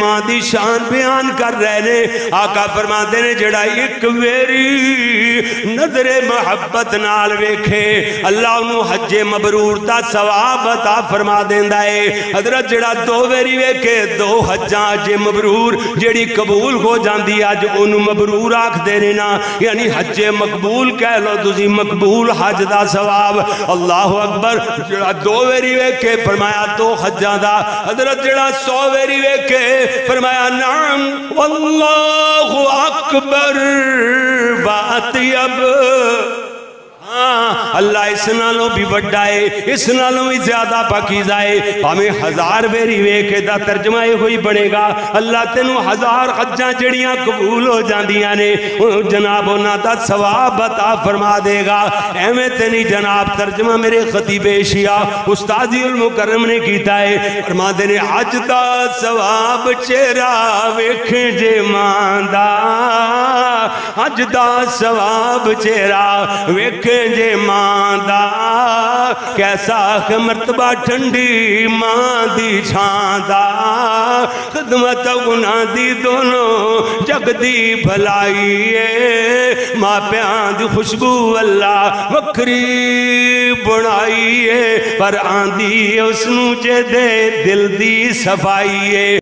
ماں دی شان بیان کر رہے نے۔ آقا فرما نے جڑا ایک ویری نظر محبت نال ویکھے، اللہ انہوں حج مبرور تا ثواب عطا فرما دیندا ہے۔ حضرت جڑا دو ویری ویکھے، دو حجاں حج مبرور جڑی قبول ہو جاندی اج انہوں مبرور آکھ دے نا۔ یعنی حج مقبول کہہ لو، تسی مقبول حج دا ثواب۔ اللہ اکبر، جڑا دو ویری ویکھے، فرمایا دو حجاں دا۔ حضرت جڑا سو ویری ویکھے، فرمایا نعم، واللہ اکبر۔ بات اب۔ ہاں، اللہ اس نالوں بھی بڑھا ہے، اس نالوں بھی زیادہ پاکیزہ ہے۔ ہمیں ہزار بیری ویکے دا ترجمہ ہوئی بڑھے گا۔ اللہ تینو ہزار خجاں جڑیاں قبول ہو جاندیاں نے۔ جناب ہونا دا ثواب بتا فرما دے گا۔ احمد تینی جناب، ترجمہ میرے خطیب شیعہ استازی المکرم نے کیتا ہے۔ فرما دے نے آج دا ثواب چیرا ویکھ جے ماندہ۔ آج دا ثواب چیرا ویکھ جے ماں دا، کیسا مرتبہ ٹھنڈی ماں دی چھان دا۔ خدمت گناہ دی دونوں جگ دی ہے۔ ماں پیان دی خوشبو اللہ وکری بنائی ہے۔ پر آن دی اس نو دے دل دی صفائی ہے۔